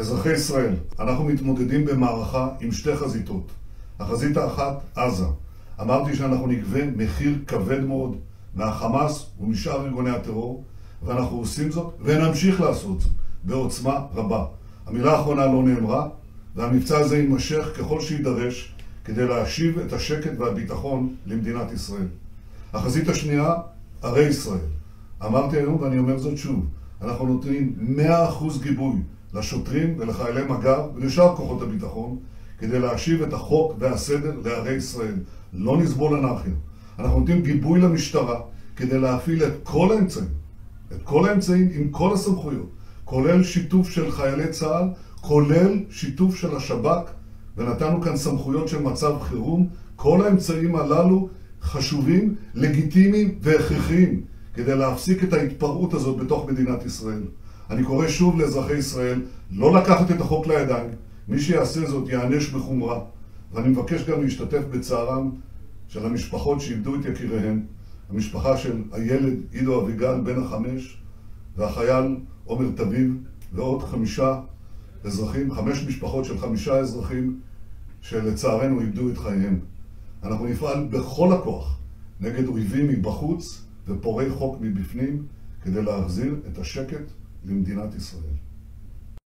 אזרחי ישראל, אנחנו מתמודדים במערכה עם שתי חזיתות. החזית האחת, עזה. אמרתי שאנחנו נגבה מחיר כבד מאוד מהחמאס ומשאר ארגוני הטרור, ואנחנו עושים זאת ונמשיך לעשות זאת בעוצמה רבה. המילה האחרונה לא נאמרה, והמבצע הזה יימשך ככל שיידרש כדי להשיב את השקט והביטחון למדינת ישראל. החזית השנייה, ערי ישראל. אמרתי היום ואני אומר זאת שוב, אנחנו נותנים 100% גיבוי לשוטרים ולחיילי מג"ב ולשאר כוחות הביטחון כדי להשיב את החוק והסדר לערי ישראל. לא נסבול אנרכיה. אנחנו נותנים גיבוי למשטרה כדי להפעיל את כל האמצעים, את כל האמצעים עם כל הסמכויות, כולל שיתוף של חיילי צה"ל, כולל שיתוף של השב"כ, ונתנו כאן סמכויות של מצב חירום. כל האמצעים הללו חשובים, לגיטימיים והכרחיים כדי להפסיק את ההתפרעות הזאת בתוך מדינת ישראל. אני קורא שוב לאזרחי ישראל לא לקחת את החוק לידיים, מי שיעשה זאת ייענש בחומרה. ואני מבקש גם להשתתף בצערם של המשפחות שאיבדו את יקיריהן, המשפחה של הילד עידו אביגל בן החמש והחייל עומר תביב ועוד חמישה אזרחים, חמש משפחות של חמישה אזרחים שלצערנו איבדו את חייהם. אנחנו נפעל בכל הכוח נגד אויבים מבחוץ ופורעי חוק מבפנים כדי להחזיר את השקט למדינת ישראל.